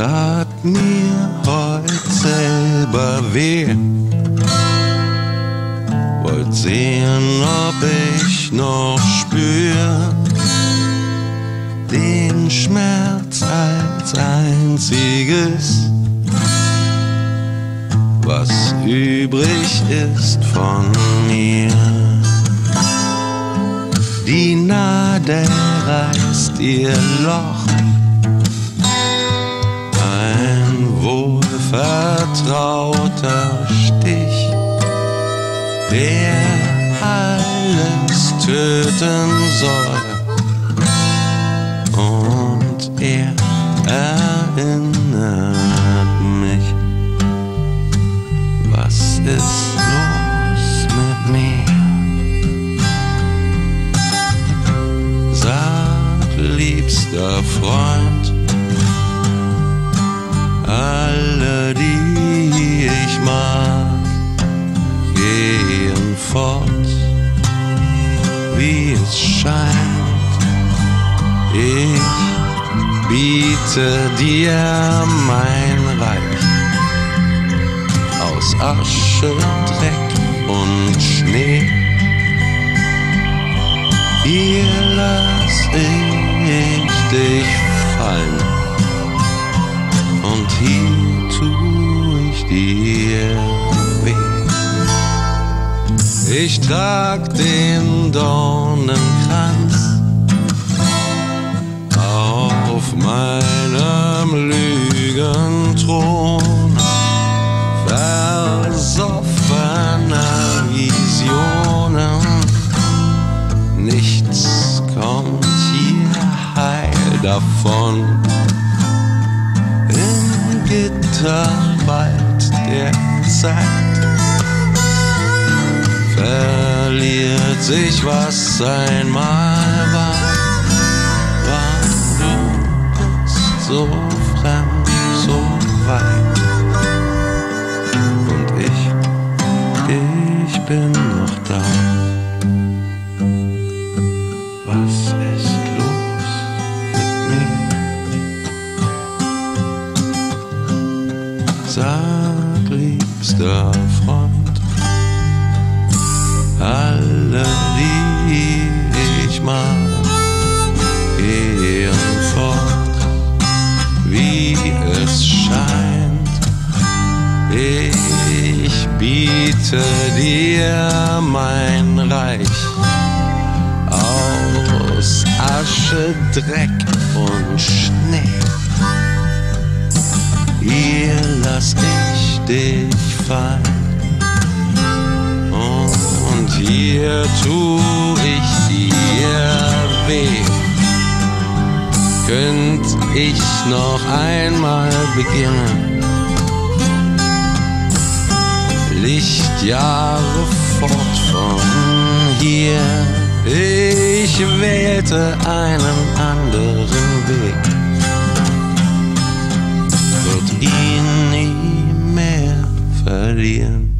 tat mir heut selber weh. Wollt sehen, ob ich noch spür den Schmerz als einziges, was übrig ist von mir. Die Nadel reißt ihr Loch, wohlvertrauter Stich, der alles töten soll. Und er erinnert mich, was ist los mit mir? Sag, liebster Freund, fort, wie es scheint. Ich biete dir mein Reich aus Asche, Dreck und Schnee. Hier lass ich dich fallen und hier tu Ich trag den Dornenkranz auf meinem Lügenthron versoffener Visionen. Nichts kommt hier heil davon. Im Gitterwald der Zeit verliert sich, was einmal war. War du bist so fremd, so weit. Und ich, ich bin noch da. Was ist los mit mir? Sag, liebster Freund, die ich mag, gehen fort, wie es scheint. Ich biete dir mein Reich aus Asche, Dreck und Schnee. Hier lass ich dich fallen und hier tu ich ich noch einmal beginnen, Lichtjahre fort von hier. Ich wählte einen anderen Weg, wird ihn nie mehr verlieren.